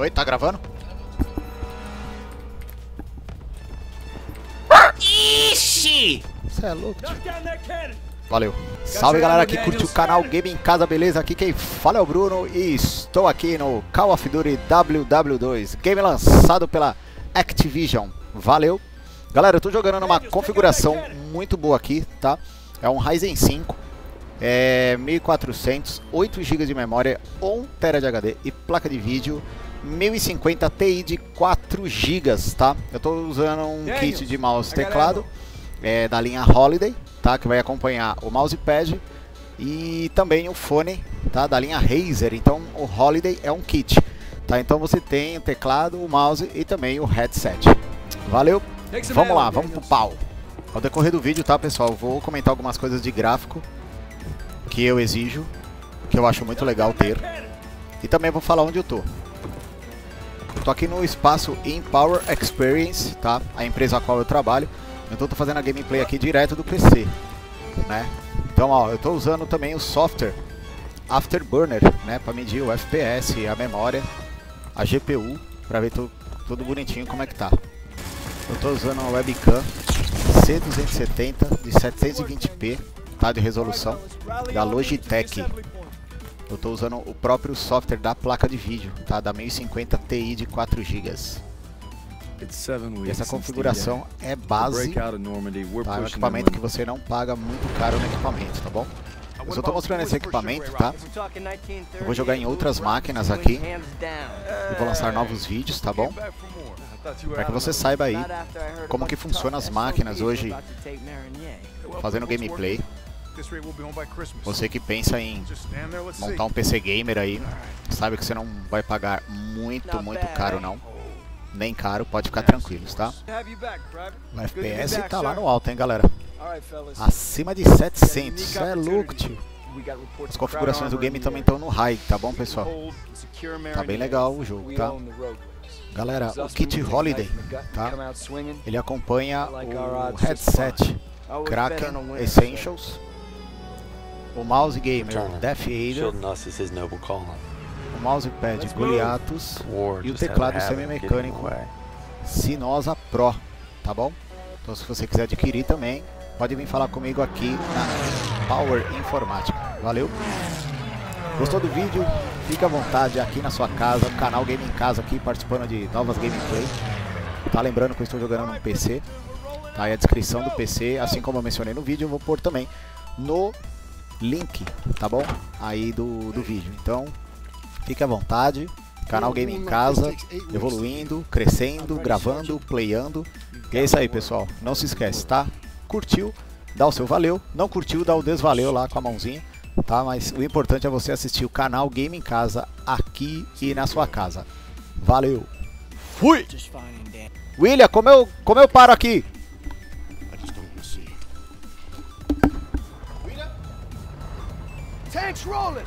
Oi, tá gravando? Ixi! Você é louco. tio. Valeu. Salve galera que curte o canal Game em Casa, beleza? Aqui quem fala é o Bruno e estou aqui no Call of Duty WW2, game lançado pela Activision. Valeu. Galera, eu tô jogando numa configuração muito boa aqui, tá? É um Ryzen 5, é 1400, 8 GB de memória, 1 TB de HD e placa de vídeo 1050 Ti de 4 GB, tá? Eu tô usando um kit de mouse e teclado é, da linha Holiday, tá? Que vai acompanhar o mousepad e também o fone, tá? Da linha Razer. Então o Holiday é um kit, tá? Então você tem o teclado, o mouse e também o headset. Valeu? Vamos lá, vamos pro pau. Ao decorrer do vídeo, tá, pessoal? Vou comentar algumas coisas de gráfico que eu exijo, que eu acho muito legal ter. E também vou falar onde eu tô. Eu aqui no espaço Empower Experience, tá? A empresa a qual eu trabalho. Então tô fazendo a gameplay aqui direto do PC, né? Então, ó, eu tô usando também o software Afterburner, né, para medir o FPS, a memória, a GPU, para ver tu, tudo bonitinho como é que tá. Eu tô usando uma webcam C270 de 720p, tá, de resolução, da Logitech. Eu tô usando o próprio software da placa de vídeo, tá, da 1050 Ti de 4 GB. E essa configuração é base, tá? É um equipamento que você não paga muito caro no equipamento, tá bom? Eu só tô mostrando esse equipamento, tá? Eu vou jogar em outras máquinas aqui e vou lançar novos vídeos, tá bom? Para que você saiba aí como que funciona as máquinas hoje fazendo gameplay. Você que pensa em montar um PC gamer aí, sabe que você não vai pagar muito, muito caro não. Nem caro, pode ficar tranquilos, tá? O FPS tá lá no alto, hein, galera? Acima de 700, isso é louco, tio. As configurações do game também estão no high, tá bom, pessoal? Tá bem legal o jogo, tá? Galera, o kit Holiday, tá? Ele acompanha o headset Kraken Essentials, o mouse gamer Death Eater, o mousepad Goliathus e o teclado semi-mecânico Sinosa Pro, tá bom? Então se você quiser adquirir também, pode vir falar comigo aqui na Power Informática. Valeu? Gostou do vídeo? Fique à vontade aqui na sua casa, canal Game em Casa aqui, participando de novas gameplay. Tá lembrando que eu estou jogando no PC, tá aí a descrição do PC, assim como eu mencionei no vídeo, eu vou pôr também no link, tá bom? Aí do, do vídeo. Então, Fique à vontade. Canal Game em Casa, evoluindo, crescendo, gravando, playando. E é isso aí, pessoal. Não se esquece, tá? Curtiu, dá o seu valeu. Não curtiu, dá o desvaleu lá com a mãozinha, tá? Mas o importante é você assistir o canal Game em Casa aqui e na sua casa. Valeu! Fui! William, como eu, como eu paro aqui? Tanks rolling!